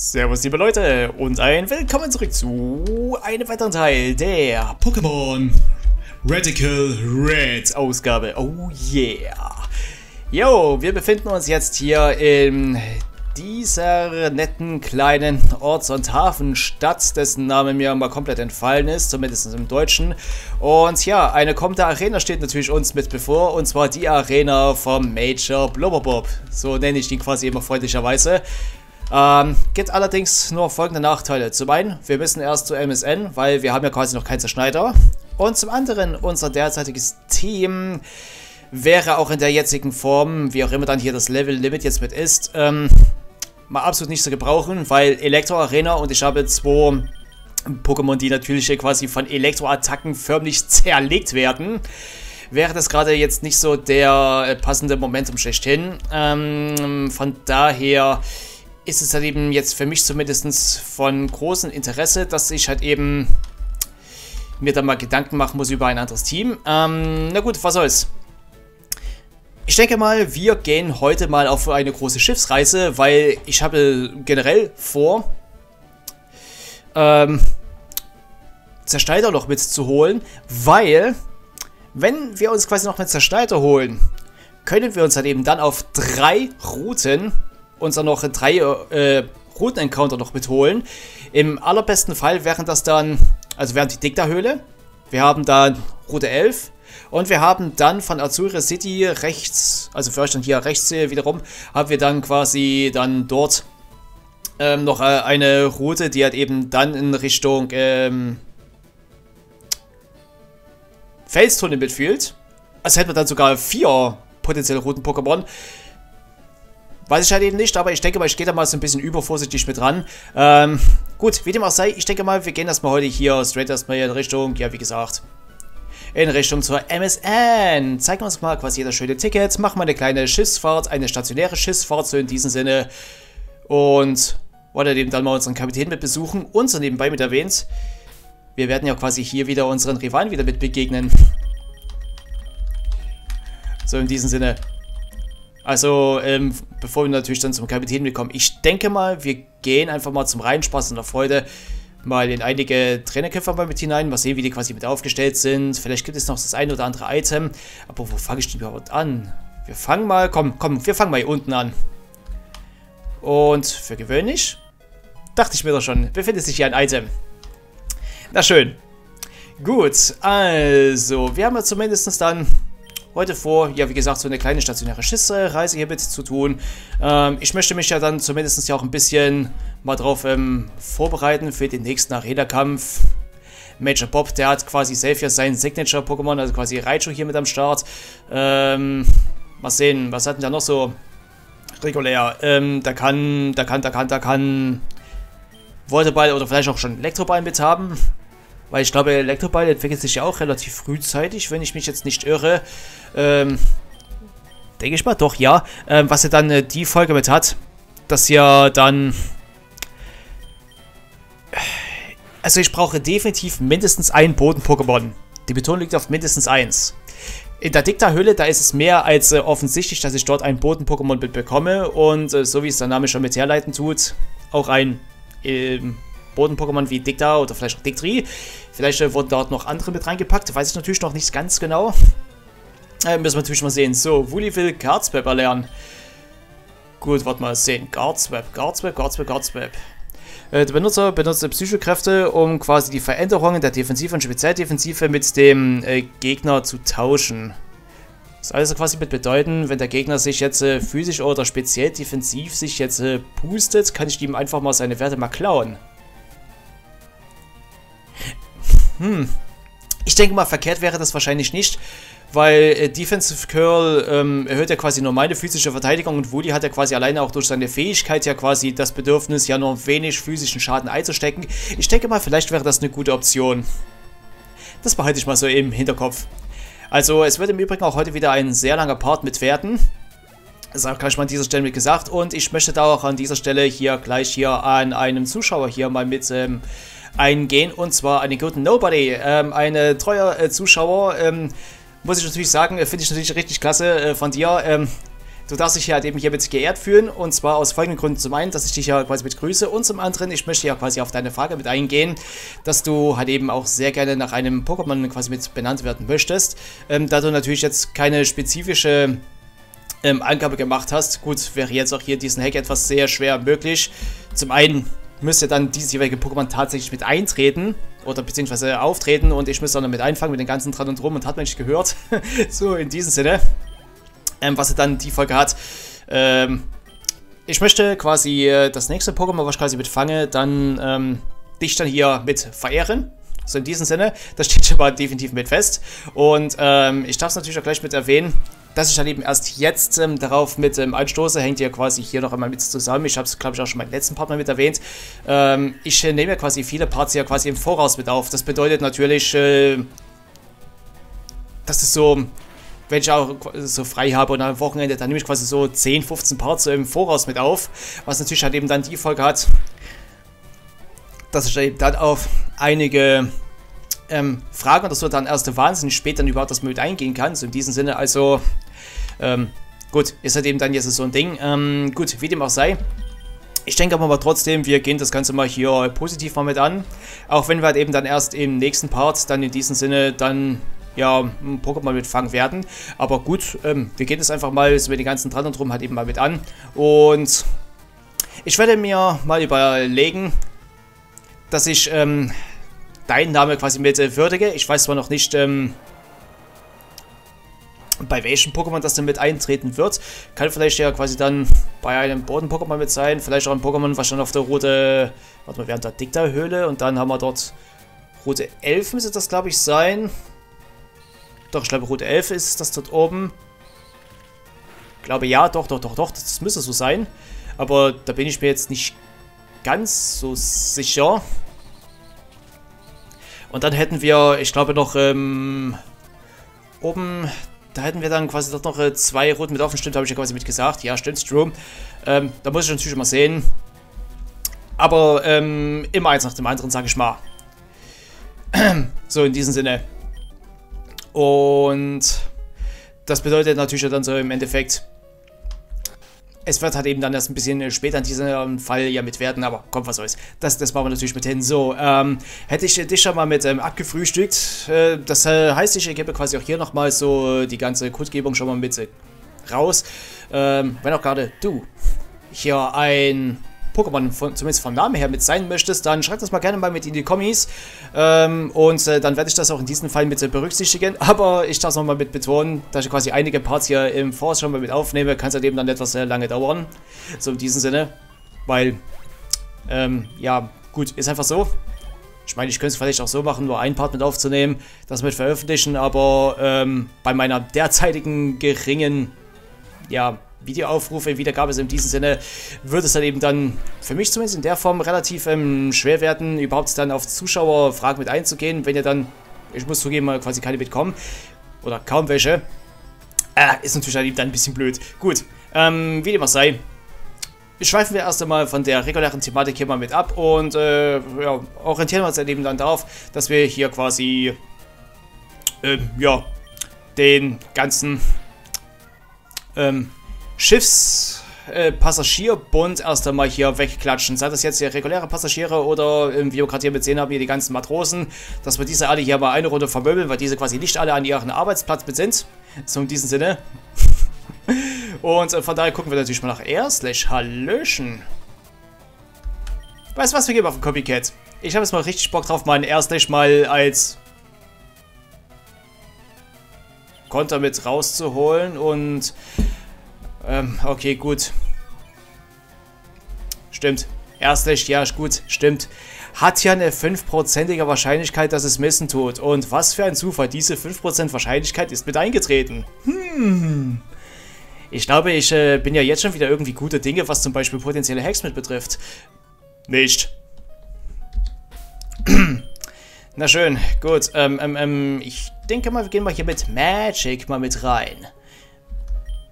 Servus liebe Leute und ein Willkommen zurück zu einem weiteren Teil der Pokémon Radical Red Ausgabe. Oh yeah. Yo, wir befinden uns jetzt hier in dieser netten kleinen Orts- und Hafenstadt, dessen Name mir mal komplett entfallen ist, zumindest im Deutschen. Und ja, eine kommende Arena steht natürlich uns mit bevor, und zwar die Arena vom Major Blubberbob. So nenne ich ihn quasi immer freundlicherweise. Ähm, gibt allerdings nur folgende Nachteile. Zum einen, wir müssen erst zu MSN, weil wir haben ja quasi noch keinen Zerschneider. Und zum anderen, unser derzeitiges Team wäre auch in der jetzigen Form, wie auch immer dann hier das Level-Limit jetzt mit ist, ähm, mal absolut nicht zu gebrauchen, weil Elektro-Arena und ich habe zwei Pokémon, die natürlich quasi von Elektroattacken förmlich zerlegt werden, wäre das gerade jetzt nicht so der äh, passende Momentum schlechthin. Ähm, von daher ist es halt eben jetzt für mich zumindest von großem Interesse, dass ich halt eben mir da mal Gedanken machen muss über ein anderes Team. Ähm, na gut, was soll's. Ich denke mal, wir gehen heute mal auf eine große Schiffsreise, weil ich habe generell vor, ähm, Zersteider noch mitzuholen, weil, wenn wir uns quasi noch mit Zersteider holen, können wir uns halt eben dann auf drei Routen uns dann noch drei äh, Routen-Encounter noch mitholen. Im allerbesten Fall wären das dann, also wären die Dicta-Höhle. Wir haben dann Route 11. Und wir haben dann von Azure City rechts, also für euch dann hier rechts wiederum, haben wir dann quasi dann dort ähm, noch äh, eine Route, die halt eben dann in Richtung ähm, Felstunnel mitfühlt. Also hätten wir dann sogar vier potenzielle Routen-Pokémon. Weiß ich halt eben nicht, aber ich denke mal, ich gehe da mal so ein bisschen übervorsichtig mit ran. Ähm, gut, wie dem auch sei, ich denke mal, wir gehen erstmal heute hier straight erstmal in Richtung, ja, wie gesagt, in Richtung zur MSN. Zeigen wir uns mal quasi das schöne Ticket, machen wir eine kleine Schiffsfahrt, eine stationäre Schiffsfahrt, so in diesem Sinne. Und wollen eben dann mal unseren Kapitän mit besuchen und so nebenbei mit erwähnt, wir werden ja quasi hier wieder unseren Rivalen wieder mit begegnen. So in diesem Sinne. Also, ähm, bevor wir natürlich dann zum Kapitän kommen, ich denke mal, wir gehen einfach mal zum reinen Spaß und der Freude mal in einige Trainerkämpfer mal mit hinein, mal sehen, wie die quasi mit aufgestellt sind. Vielleicht gibt es noch das ein oder andere Item. Aber wo fange ich denn überhaupt an? Wir fangen mal, komm, komm, wir fangen mal hier unten an. Und für gewöhnlich, dachte ich mir doch schon, befindet sich hier ein Item. Na schön. Gut, also, wir haben ja zumindest dann heute vor, ja wie gesagt, so eine kleine stationäre Schiffsreise hier mit zu tun. Ähm, ich möchte mich ja dann zumindest ja auch ein bisschen mal drauf ähm, vorbereiten für den nächsten Arena-Kampf. Major Bob, der hat quasi safe ja sein Signature-Pokémon, also quasi Raichu hier mit am Start. Ähm, mal sehen, was hat denn da noch so regulär? Ähm, da kann, da kann, da kann, da kann Volteball oder vielleicht auch schon Elektroball mit haben. Weil ich glaube, Elektroball entwickelt sich ja auch relativ frühzeitig, wenn ich mich jetzt nicht irre. Ähm, denke ich mal, doch, ja. Ähm, was er dann äh, die Folge mit hat, dass ja dann... Also ich brauche definitiv mindestens ein Boden-Pokémon. Die Betonung liegt auf mindestens eins. In der Dikta-Höhle, da ist es mehr als äh, offensichtlich, dass ich dort ein Boden-Pokémon bekomme. Und äh, so wie es der Name schon mit herleiten tut, auch ein ähm, Boden-Pokémon wie Dicta oder vielleicht auch Dictri. Vielleicht äh, wurden dort noch andere mit reingepackt, weiß ich natürlich noch nicht ganz genau. Äh, müssen wir natürlich mal sehen. So, Wooly will Guardsweb erlernen. Gut, warte mal sehen. Guardsweb, Guardsweb, Guardsweb, Guardsweb. Äh, der Benutzer benutzt Psychokräfte, um quasi die Veränderungen der Defensive und Spezialdefensive mit dem äh, Gegner zu tauschen. Das also quasi mit bedeuten, wenn der Gegner sich jetzt äh, physisch oder speziell defensiv sich jetzt äh, boostet, kann ich ihm einfach mal seine Werte mal klauen. Hm. Ich denke mal, verkehrt wäre das wahrscheinlich nicht, weil äh, Defensive Curl ähm, erhöht ja quasi nur meine physische Verteidigung und Woody hat ja quasi alleine auch durch seine Fähigkeit ja quasi das Bedürfnis, ja nur wenig physischen Schaden einzustecken. Ich denke mal, vielleicht wäre das eine gute Option. Das behalte ich mal so im Hinterkopf. Also, es wird im Übrigen auch heute wieder ein sehr langer Part mit Werten. Das habe ich mal an dieser Stelle mit gesagt. Und ich möchte da auch an dieser Stelle hier gleich hier an einem Zuschauer hier mal mit ähm, eingehen. Und zwar an den guten Nobody. Ähm, ein treuer äh, Zuschauer, ähm, muss ich natürlich sagen, äh, finde ich natürlich richtig klasse äh, von dir. Ähm, du darfst dich halt eben hiermit geehrt fühlen und zwar aus folgenden Gründen. Zum einen, dass ich dich ja quasi mit grüße und zum anderen, ich möchte ja quasi auf deine Frage mit eingehen, dass du halt eben auch sehr gerne nach einem Pokémon quasi mit benannt werden möchtest. Ähm, da du natürlich jetzt keine spezifische ähm, Angabe gemacht hast, gut, wäre jetzt auch hier diesen Hack etwas sehr schwer möglich. Zum einen müsste dann dieses jeweilige Pokémon tatsächlich mit eintreten oder beziehungsweise auftreten und ich müsste dann mit einfangen mit den ganzen dran und drum und hat man nicht gehört. so in diesem Sinne, ähm, was dann die Folge hat. Ähm, ich möchte quasi äh, das nächste Pokémon, was ich quasi mitfange, dann ähm, dich dann hier mit verehren. So in diesem Sinne, das steht schon mal definitiv mit fest. Und ähm, ich darf es natürlich auch gleich mit erwähnen, dass ich dann eben erst jetzt ähm, darauf mit ähm, einstoße, hängt ja quasi hier noch einmal mit zusammen. Ich habe es, glaube ich, auch schon meinen letzten Part mal mit erwähnt. Ähm, ich äh, nehme ja quasi viele Parts ja quasi im Voraus mit auf. Das bedeutet natürlich, äh, dass es so, wenn ich auch so frei habe und am Wochenende, dann nehme ich quasi so 10, 15 Parts im Voraus mit auf. Was natürlich halt eben dann die Folge hat, dass ich eben dann auf einige ähm, Fragen oder so dann erst wahnsinnig spät dann überhaupt das mit eingehen kann. So in diesem Sinne, also ähm, gut, ist halt eben dann jetzt so ein Ding. Ähm, gut, wie dem auch sei. Ich denke aber trotzdem, wir gehen das Ganze mal hier positiv mal mit an. Auch wenn wir halt eben dann erst im nächsten Part dann in diesem Sinne dann ja, ein Pokémon mitfangen werden. Aber gut, ähm, wir gehen das einfach mal so mit den ganzen dran und drum halt eben mal mit an. Und ich werde mir mal überlegen, dass ich ähm, deinen Namen quasi mit äh, würdige. Ich weiß zwar noch nicht, ähm, bei welchem Pokémon das denn mit eintreten wird. Kann vielleicht ja quasi dann bei einem Boden-Pokémon mit sein. Vielleicht auch ein Pokémon, was schon auf der Route... Warte mal, während der Dicta-Höhle. Und dann haben wir dort Route 11 müsste das, glaube ich, sein. Doch, ich glaube, Route 11 ist das dort oben. Ich glaube, ja, doch, doch, doch, doch. Das müsste so sein. Aber da bin ich mir jetzt nicht ganz so sicher. Und dann hätten wir, ich glaube, noch ähm, oben da hätten wir dann quasi doch noch äh, zwei Routen mit offen. Stimmt, habe ich ja quasi mit gesagt. Ja, stimmt, true. Ähm, da muss ich natürlich mal sehen. Aber ähm, immer eins nach dem anderen, sage ich mal. so, in diesem Sinne. Und das bedeutet natürlich dann so im Endeffekt, es wird halt eben dann erst ein bisschen später in diesem Fall ja mit werden, aber kommt was soll's. Das, das machen wir natürlich mit hin. So, ähm, hätte ich dich schon mal mit ähm, abgefrühstückt. Äh, das äh, heißt, ich gebe quasi auch hier nochmal so die ganze Kundgebung schon mal mit äh, raus. Ähm, wenn auch gerade du hier ein Pokémon, von, zumindest vom Namen her, mit sein möchtest, dann schreib das mal gerne mal mit in die Kommis. Ähm, und äh, dann werde ich das auch in diesem Fall mit äh, berücksichtigen. Aber ich darf es nochmal mit betonen, dass ich quasi einige Parts hier im Force schon mal mit aufnehme. Kann es halt eben dann etwas äh, lange dauern. So in diesem Sinne. Weil, ähm, ja, gut, ist einfach so. Ich meine, ich könnte es vielleicht auch so machen, nur ein Part mit aufzunehmen, das mit veröffentlichen, aber ähm, bei meiner derzeitigen geringen, ja, Videoaufrufe, Wiedergabe ist in diesem Sinne, wird es dann eben dann für mich zumindest in der Form relativ ähm, schwer werden, überhaupt dann auf Zuschauerfragen mit einzugehen, wenn ihr dann, ich muss zugeben, mal quasi keine mitkommen oder kaum welche. Äh, ist natürlich dann eben dann ein bisschen blöd. Gut, ähm, wie dem auch sei, schweifen wir erst einmal von der regulären Thematik hier mal mit ab und äh, ja, orientieren wir uns dann eben dann darauf, dass wir hier quasi, äh, ja, den ganzen ähm, Schiffspassagierbund äh, erst einmal hier wegklatschen. Sei das jetzt hier reguläre Passagiere oder ähm, wie mit sehen haben, hier die ganzen Matrosen, dass wir diese alle hier mal eine Runde vermöbeln, weil diese quasi nicht alle an ihren Arbeitsplatz mit sind. So in diesem Sinne. Und äh, von daher gucken wir natürlich mal nach R slash Hallöchen. Weißt du was, wir geben auf den Copycat. Ich habe jetzt mal richtig Bock drauf, meinen R slash mal als Konter mit rauszuholen und ähm, okay, gut. Stimmt. Erstlich, ja, gut, stimmt. Hat ja eine 5%ige Wahrscheinlichkeit, dass es Messen tut. Und was für ein Zufall, diese 5% Wahrscheinlichkeit ist mit eingetreten. Hm. Ich glaube, ich äh, bin ja jetzt schon wieder irgendwie gute Dinge, was zum Beispiel potenzielle Hacks mit betrifft. Nicht. Na schön, gut. Ähm, ähm, ähm, ich denke mal, wir gehen mal hier mit Magic mal mit rein.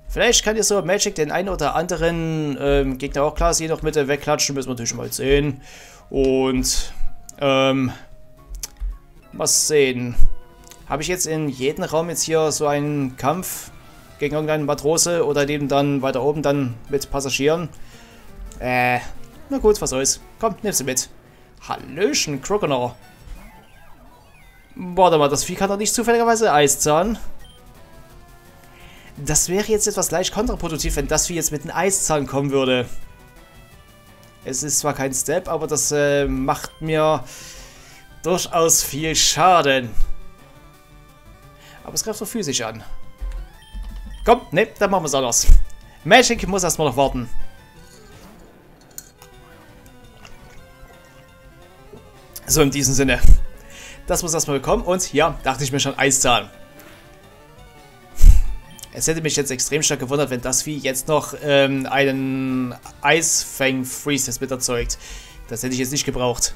Vielleicht kann ihr so Magic den einen oder anderen ähm, Gegner auch klar noch mit wegklatschen, müssen wir natürlich mal sehen. Und, ähm, mal sehen. Habe ich jetzt in jedem Raum jetzt hier so einen Kampf gegen irgendeinen Matrose oder eben dann weiter oben dann mit Passagieren. Äh, na gut, was soll's. Komm, nimm sie mit. Hallöchen, Croconaw. Warte mal, das Vieh kann doch nicht zufälligerweise Eiszahn. Das wäre jetzt etwas leicht kontraproduktiv, wenn das Vieh jetzt mit einem Eiszahn kommen würde. Es ist zwar kein Step, aber das äh, macht mir durchaus viel Schaden. Aber es greift doch physisch an. Komm, ne, dann machen wir es anders. Magic muss erstmal noch warten. So, in diesem Sinne. Das muss erstmal kommen und ja, dachte ich mir schon, Eiszahn. Es hätte mich jetzt extrem stark gewundert, wenn das Vieh jetzt noch ähm, einen Eisfang Freeze mit erzeugt. Das hätte ich jetzt nicht gebraucht.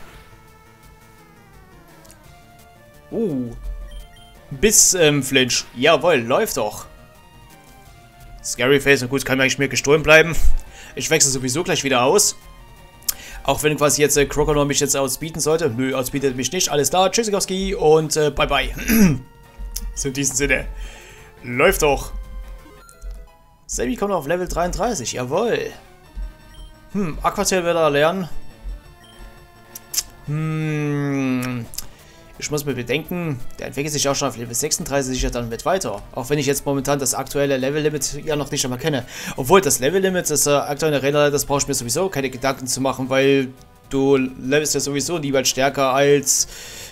Uh. Bis ähm, Flinch. Jawohl, läuft doch. Scary Face, na gut, kann mir eigentlich mir gestohlen bleiben. Ich wechsle sowieso gleich wieder aus. Auch wenn quasi jetzt äh, Crocodile mich jetzt ausbieten sollte. Nö, ausbietet mich nicht. Alles klar, Tschüssikowski und äh, bye bye. so in diesem Sinne. Läuft doch. Sammy kommt auf Level 33, jawohl. Hm, Aquatail wird er lernen. Hm, ich muss mir bedenken, der entwickelt sich auch schon auf Level 36 sicher dann mit weiter. Auch wenn ich jetzt momentan das aktuelle Level-Limit ja noch nicht einmal kenne. Obwohl das Level-Limit, das äh, aktuelle Arena, das brauche ich mir sowieso keine Gedanken zu machen, weil du levelst ja sowieso niemals stärker als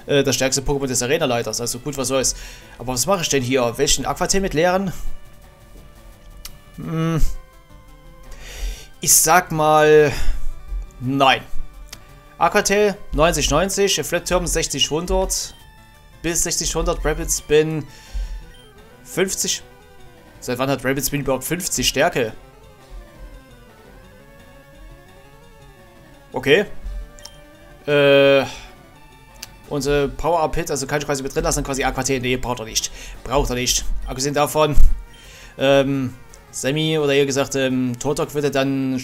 äh, das stärkste Pokémon des Arena-Leiters. Also gut, was soll's. Aber was mache ich denn hier? Welchen Aquatail mit leeren? Hm. Ich sag mal... Nein. Aquatail 9090, Flat-Turm 60-100, bis 60-100, Rapid Spin 50. Seit wann hat Rapid Spin überhaupt 50 Stärke? Okay. Äh... Unsere Power-Up-Hit, also kann ich quasi mit drin lassen, quasi Aquatail, nee, braucht er nicht. Braucht er nicht. Abgesehen davon, ähm, Sammy oder eher gesagt, ähm, Totok wird er dann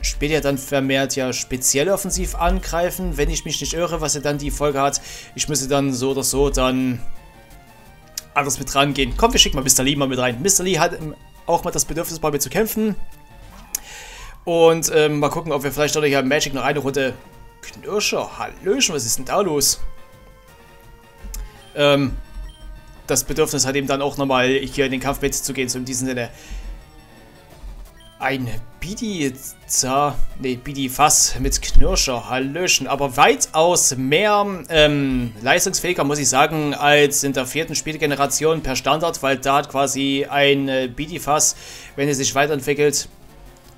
später dann vermehrt ja speziell offensiv angreifen, wenn ich mich nicht irre, was er dann die Folge hat. Ich müsste dann so oder so dann anders mit rangehen. Komm, wir schicken mal Mr. Lee mal mit rein. Mr. Lee hat ähm, auch mal das Bedürfnis, bei mir zu kämpfen. Und ähm, mal gucken, ob wir vielleicht oder hier Magic noch eine Runde Knirscher, Hallöchen, was ist denn da los? Ähm, das Bedürfnis hat eben dann auch nochmal hier in den Kampf mitzugehen, so in diesem Sinne. Ein Bidi-Za, ne, Bidi-Fass mit Knirscher, Hallöchen, aber weitaus mehr ähm, leistungsfähiger, muss ich sagen, als in der vierten Spielgeneration per Standard, weil da hat quasi ein äh, Bidi-Fass, wenn es sich weiterentwickelt,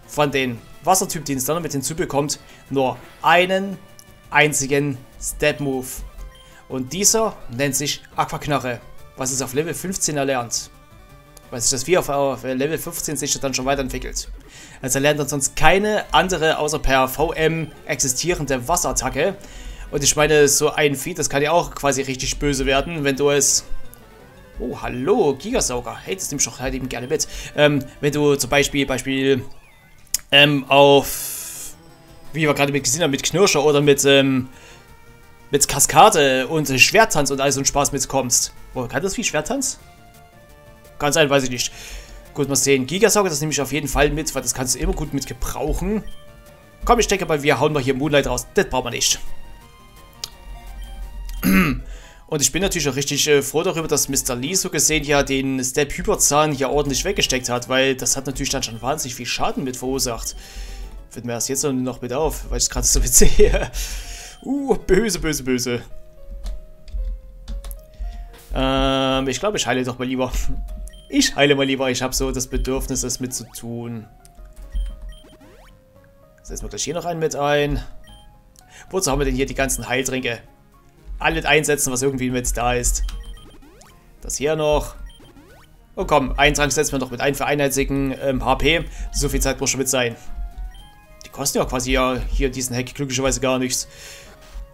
von den Wassertyp, den es dann mit hinzubekommt, nur einen einzigen Step-Move. Und dieser nennt sich Aquaknarre, was es auf Level 15 erlernt weil sich das Vieh auf, auf Level 15 sich dann schon weiterentwickelt. Also er lernt dann sonst keine andere außer per VM existierende Wasserattacke. Und ich meine, so ein Vieh, das kann ja auch quasi richtig böse werden, wenn du es... Oh, hallo, Gigasauger. Hey, das nimmst du doch halt eben gerne mit. Ähm, wenn du zum Beispiel, Beispiel, ähm, auf... Wie wir gerade mit gesehen haben, mit Knirscher oder mit, ähm, mit Kaskade und Schwertanz und all so ein Spaß mitkommst. Oh, kann das Vieh Schwertanz? Kann sein, weiß ich nicht. Gut, mal sehen. Gigasauger, das nehme ich auf jeden Fall mit, weil das kannst du immer gut mit gebrauchen. Komm, ich denke mal, wir hauen mal hier Moonlight raus. Das brauchen wir nicht. Und ich bin natürlich auch richtig äh, froh darüber, dass Mr. Lee so gesehen ja den Step Hyperzahn hier ordentlich weggesteckt hat, weil das hat natürlich dann schon wahnsinnig viel Schaden mit verursacht. Fällt mir das jetzt noch mit auf, weil ich es gerade so mit sehe. Uh, böse, böse, böse. Ähm, ich glaube, ich heile doch mal lieber. Ich heile mal lieber, ich habe so das Bedürfnis, es mit zu tun. Setzen wir gleich hier noch einen mit ein. Wozu haben wir denn hier die ganzen Heiltränke? Alle einsetzen, was irgendwie mit da ist. Das hier noch. Oh komm, einen Trank setzen wir noch mit ein für einheitlichen ähm, HP. So viel Zeit muss schon mit sein. Die kosten ja quasi ja hier diesen Hack glücklicherweise gar nichts.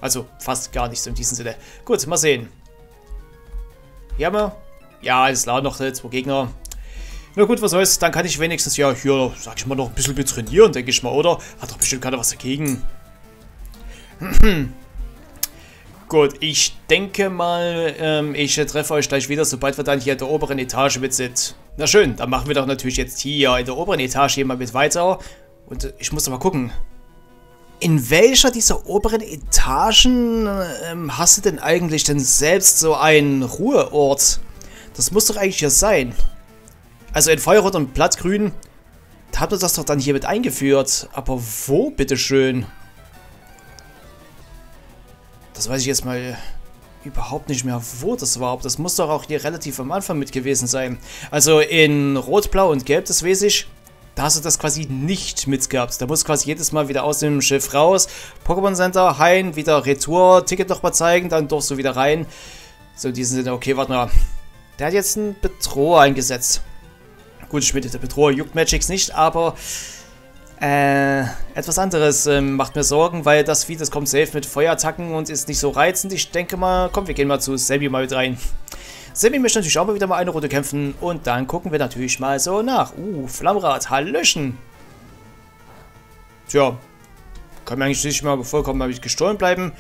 Also fast gar nichts in diesem Sinne. Gut, mal sehen. Hier haben wir ja, es laden noch zwei Gegner. Na gut, was soll's, dann kann ich wenigstens ja hier, sag ich mal, noch ein bisschen mit trainieren, denke ich mal, oder? Hat doch bestimmt keiner was dagegen. gut, ich denke mal, ähm, ich treffe euch gleich wieder, sobald wir dann hier in der oberen Etage mit sind. Na schön, dann machen wir doch natürlich jetzt hier in der oberen Etage hier mal mit weiter. Und äh, ich muss doch mal gucken. In welcher dieser oberen Etagen ähm, hast du denn eigentlich denn selbst so einen Ruheort? Das muss doch eigentlich hier sein. Also in Feuerrot und Blattgrün, hat man das doch dann hier mit eingeführt. Aber wo, bitteschön? Das weiß ich jetzt mal überhaupt nicht mehr, wo das war. Aber das muss doch auch hier relativ am Anfang mit gewesen sein. Also in Rot, Blau und Gelb, das weiß ich. Da hast du das quasi nicht mitgehabt. Da musst du quasi jedes Mal wieder aus dem Schiff raus. Pokémon Center, Hein, wieder Retour, Ticket nochmal zeigen, dann doch so wieder rein. So, in diesem Sinne, okay, warte mal. Der hat jetzt einen Bedroher eingesetzt. Gut, ich meine, der Bedroher juckt Magix nicht, aber äh, etwas anderes äh, macht mir Sorgen, weil das Vieh, das kommt safe mit Feuerattacken und ist nicht so reizend. Ich denke mal, komm, wir gehen mal zu Sammy mal mit rein. Sammy möchte natürlich auch mal wieder mal eine Runde kämpfen und dann gucken wir natürlich mal so nach. Uh, Flammrad, Hallöchen. Tja, kann mir eigentlich nicht mal vollkommen mal gestohlen bleiben.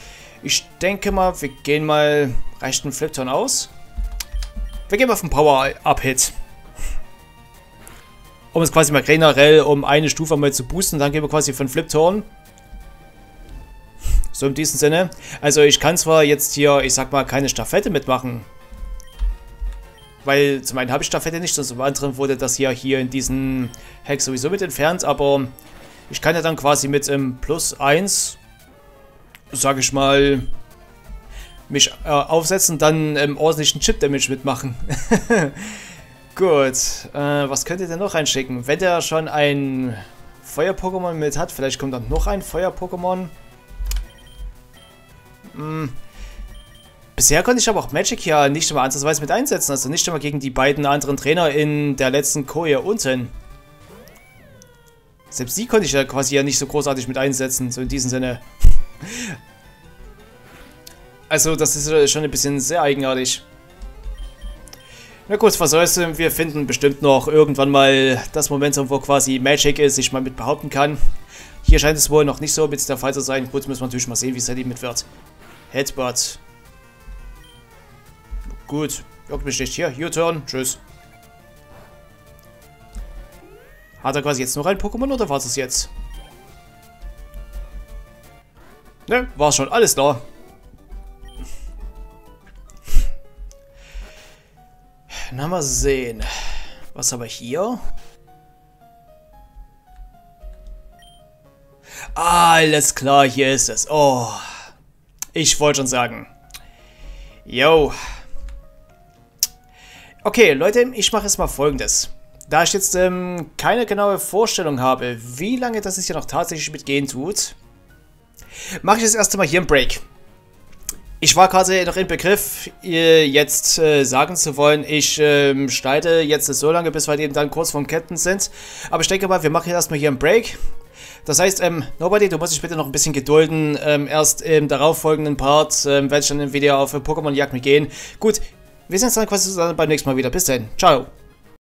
Ich denke mal, wir gehen mal, reicht ein Flipton aus? Wir gehen mal auf den Power-Up-Hit um es quasi mal generell um eine Stufe mal zu boosten. Dann gehen wir quasi von Flip-Turn. So in diesem Sinne. Also ich kann zwar jetzt hier, ich sag mal, keine Staffette mitmachen. Weil zum einen habe ich Staffette nicht und zum anderen wurde das ja hier in diesem Hack sowieso mit entfernt. Aber ich kann ja dann quasi mit ähm, Plus 1, sage ich mal, mich äh, aufsetzen dann ähm, ordentlichen Chip-Damage mitmachen. Gut, äh, was könnt ihr denn noch reinschicken? Wenn der schon ein Feuer-Pokémon mit hat, vielleicht kommt dann noch ein Feuer-Pokémon. Hm. Bisher konnte ich aber auch Magic ja nicht immer ansatzweise mit einsetzen, also nicht immer gegen die beiden anderen Trainer in der letzten hier unten. Selbst die konnte ich ja quasi ja nicht so großartig mit einsetzen, so in diesem Sinne. Also das ist schon ein bisschen sehr eigenartig. Na gut, was soll's, wir finden bestimmt noch irgendwann mal das Momentum, wo quasi Magic ist, sich mal mit behaupten kann. Hier scheint es wohl noch nicht so mit der Fall zu sein. Gut, müssen wir natürlich mal sehen, wie es halt mit wird. Headbutt. Gut, juckt mich nicht. Hier, U-Turn, tschüss. Hat er quasi jetzt noch ein Pokémon oder war es jetzt? Ne, war schon alles da. Na, mal sehen. Was haben wir hier? Alles klar, hier ist es. Oh, ich wollte schon sagen. Yo. Okay, Leute, ich mache jetzt mal folgendes. Da ich jetzt ähm, keine genaue Vorstellung habe, wie lange das hier noch tatsächlich mitgehen tut, mache ich das erste Mal hier einen Break. Ich war gerade noch im Begriff, jetzt äh, sagen zu wollen, ich äh, schneide jetzt so lange, bis wir eben dann kurz vom Captain sind. Aber ich denke mal, wir machen erstmal hier einen Break. Das heißt, ähm, Nobody, du musst dich bitte noch ein bisschen gedulden. Ähm, erst im darauffolgenden Part ähm, werde ich dann wieder auf Pokémon-Jagd mitgehen. Gut, wir sehen uns dann quasi beim nächsten Mal wieder. Bis dann. Ciao.